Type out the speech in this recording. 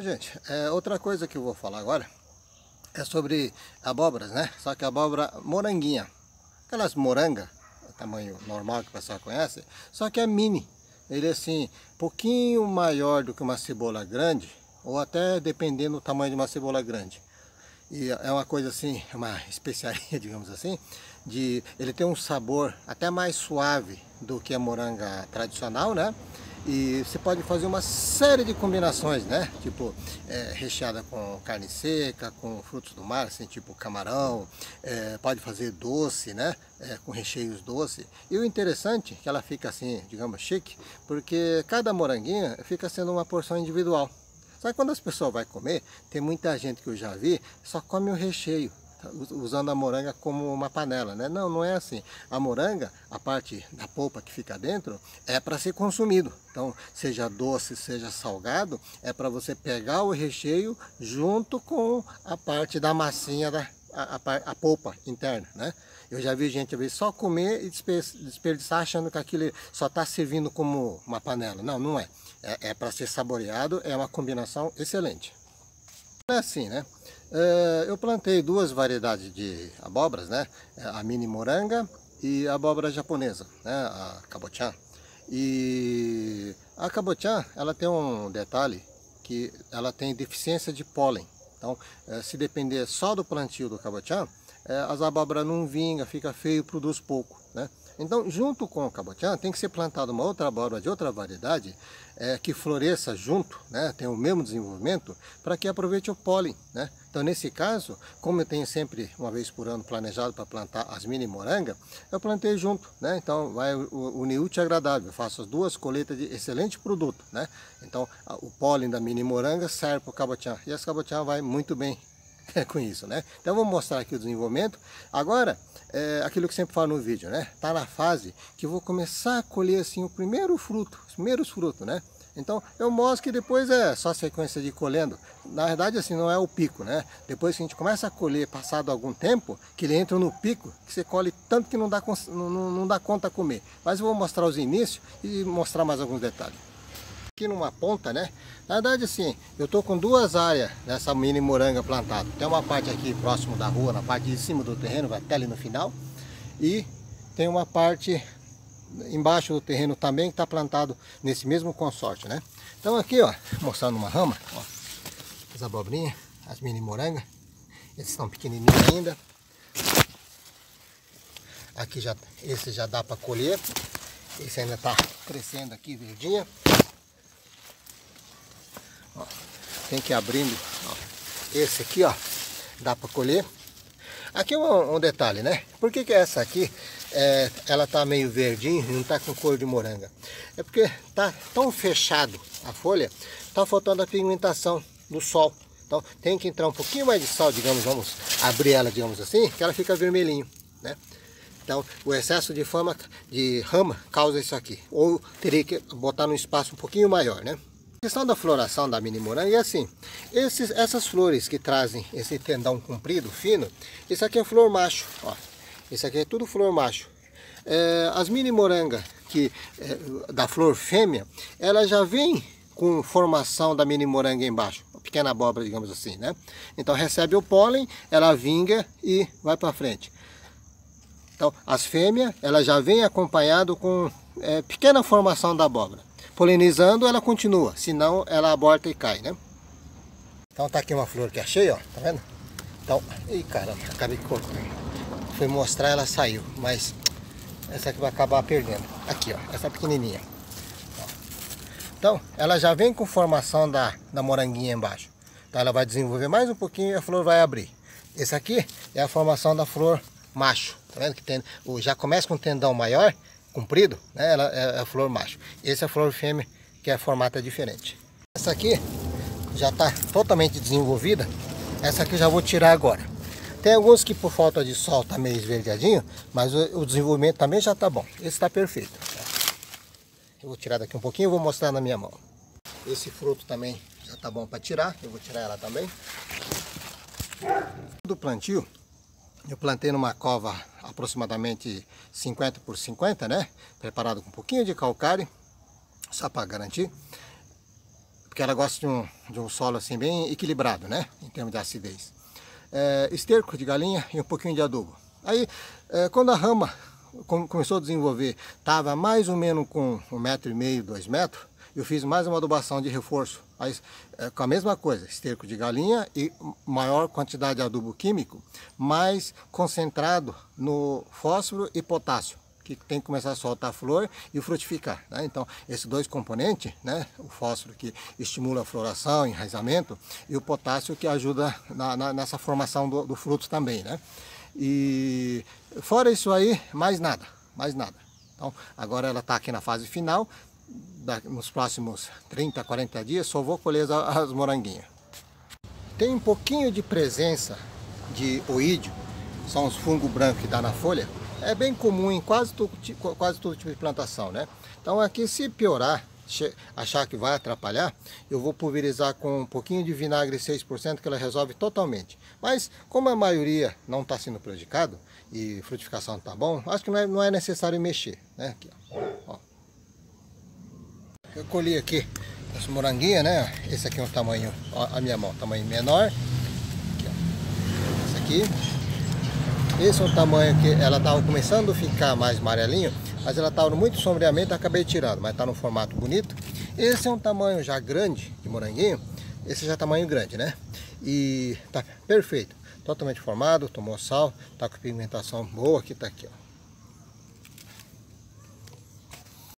Gente, é, outra coisa que eu vou falar agora é sobre abóboras, né? Só que abóbora moranguinha. Aquelas moranga, tamanho normal que o pessoal conhece, só que é mini. Ele é assim, pouquinho maior do que uma cebola grande, ou até dependendo do tamanho de uma cebola grande. E é uma coisa assim, uma especiaria, digamos assim, de ele tem um sabor até mais suave do que a moranga tradicional, né? E você pode fazer uma série de combinações, né? Tipo, é, recheada com carne seca, com frutos do mar, assim, tipo camarão. É, pode fazer doce, né? É, com recheios doce. E o interessante é que ela fica assim, digamos, chique, porque cada moranguinha fica sendo uma porção individual. Que quando as pessoas vão comer, tem muita gente que eu já vi, só come o recheio usando a moranga como uma panela, né? Não, não é assim. A moranga, a parte da polpa que fica dentro, é para ser consumido. Então, seja doce, seja salgado, é para você pegar o recheio junto com a parte da massinha da a, a, a polpa interna, né? Eu já vi gente às só comer e desperdiçar achando que aquilo só está servindo como uma panela. Não, não é. É, é para ser saboreado, é uma combinação excelente. É assim, né? É, eu plantei duas variedades de abóboras, né? É, a mini moranga e a abóbora japonesa, né? A cabotiã. E a cabotiã, ela tem um detalhe que ela tem deficiência de pólen. Então, é, se depender só do plantio do cabotiã, as abóboras não vingam, fica feio, produz pouco, né? Então, junto com o cabotiã, tem que ser plantada uma outra abóbora de outra variedade é, que floresça junto, né, tem o mesmo desenvolvimento, para que aproveite o pólen. Né? Então, nesse caso, como eu tenho sempre uma vez por ano planejado para plantar as mini moranga, eu plantei junto. Né? Então, vai unir útil agradável. Eu faço as duas colheitas de excelente produto. Né? Então, o pólen da mini moranga serve para o cabotiã. E esse cabotiã vai muito bem com isso, né? Então vou mostrar aqui o desenvolvimento. Agora, é aquilo que sempre falo no vídeo, né? Tá na fase que vou começar a colher assim o primeiro fruto, os primeiros frutos, né? Então eu mostro que depois é só sequência de colhendo. Na verdade assim não é o pico, né? Depois que a gente começa a colher, passado algum tempo, que ele entra no pico, que você colhe tanto que não dá, não, não dá conta comer. Mas eu vou mostrar os inícios e mostrar mais alguns detalhes aqui numa ponta, né? Na verdade, assim, eu tô com duas áreas dessa mini moranga plantada. Tem uma parte aqui próximo da rua, na parte de cima do terreno, vai até ali no final. E tem uma parte embaixo do terreno também está plantado nesse mesmo consórcio, né? Então aqui, ó, mostrando uma rama, ó, as abobrinhas, as mini morangas. Esses estão pequenininhos ainda. Aqui já, esse já dá para colher. Esse ainda está crescendo aqui, verdinha. Ó, tem que ir abrindo. Ó. Esse aqui, ó, dá para colher. Aqui um, um, detalhe, né? Por que, que essa aqui, é, ela tá meio verdinha não tá com cor de moranga? É porque tá tão fechado a folha, tá faltando a pigmentação do sol. Então tem que entrar um pouquinho mais de sal, digamos, vamos abrir ela, digamos assim, que ela fica vermelhinho, né? Então o excesso de, fama, de rama causa isso aqui. Ou teria que botar num espaço um pouquinho maior, né? A questão da floração da mini moranga é assim, esses, essas flores que trazem esse tendão comprido, fino, isso aqui é flor macho, ó. Isso aqui é tudo flor macho. É, as mini moranga que, é, da flor fêmea, ela já vem com formação da mini moranga embaixo, pequena abóbora, digamos assim, né? Então recebe o pólen, ela vinga e vai para frente. Então as fêmeas, ela já vem acompanhado com é, pequena formação da abóbora polinizando, ela continua, senão ela aborta e cai, né? Então tá aqui uma flor que achei, ó, tá vendo? Então, ih caramba, acabei de Fui mostrar, ela saiu, mas essa aqui vai acabar perdendo. Aqui, ó, essa pequenininha. Então, ela já vem com formação da, da moranguinha embaixo. Então ela vai desenvolver mais um pouquinho e a flor vai abrir. Esse aqui é a formação da flor macho. Tá vendo que tem, já começa com um tendão maior comprido, né? Ela é a flor macho. Esse é a flor fêmea, que é formato é diferente. Essa aqui já está totalmente desenvolvida. Essa aqui já vou tirar agora. Tem alguns que por falta de sol tá meio esverdeadinho, mas o, desenvolvimento também já tá bom. Esse está perfeito. Eu vou tirar daqui um pouquinho e vou mostrar na minha mão. Esse fruto também já tá bom para tirar. Eu vou tirar ela também. Do plantio, eu plantei numa cova aproximadamente 50 por 50, né? Preparado com um pouquinho de calcário, só para garantir. porque ela gosta de um, de um solo assim bem equilibrado, né? Em termos de acidez. É, esterco de galinha e um pouquinho de adubo. Aí, é, quando a rama começou a desenvolver, estava mais ou menos com um metro e meio, dois metros, eu fiz mais uma adubação de reforço, mas é, com a mesma coisa, esterco de galinha e maior quantidade de adubo químico, mais concentrado no fósforo e potássio que tem que começar a soltar a flor e frutificar. Né? Então, esses dois componentes, né? o fósforo que estimula a floração, enraizamento, e o potássio que ajuda na, na, nessa formação do, do, fruto também. Né? E fora isso aí, mais nada, mais nada. Então, agora ela está aqui na fase final, nos próximos 30, 40 dias, só vou colher as, as moranguinhas. Tem um pouquinho de presença de oídio, são os fungos brancos que dá na folha, é bem comum em quase todo, quase todo tipo de plantação, né? Então aqui se piorar, achar que vai atrapalhar, eu vou pulverizar com um pouquinho de vinagre 6% que ela resolve totalmente. Mas como a maioria não está sendo prejudicado e frutificação está bom, acho que não é, não é necessário mexer, né? Aqui, ó. Eu colhi aqui as moranguinhas, né? Esse aqui é um tamanho, ó, a minha mão, tamanho menor. Aqui, ó. Esse aqui esse é o tamanho que ela estava começando a ficar mais amarelinho, mas ela estava muito sombreamento, acabei tirando, mas está no formato bonito. Esse é um tamanho já grande de moranguinho, esse já é tamanho grande, né? E tá perfeito, totalmente formado, tomou sal, tá com pigmentação boa, aqui tá aqui, ó.